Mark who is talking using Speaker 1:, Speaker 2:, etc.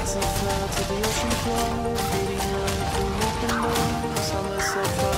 Speaker 1: As I fell to the ocean floor, beating like the open door, I saw myself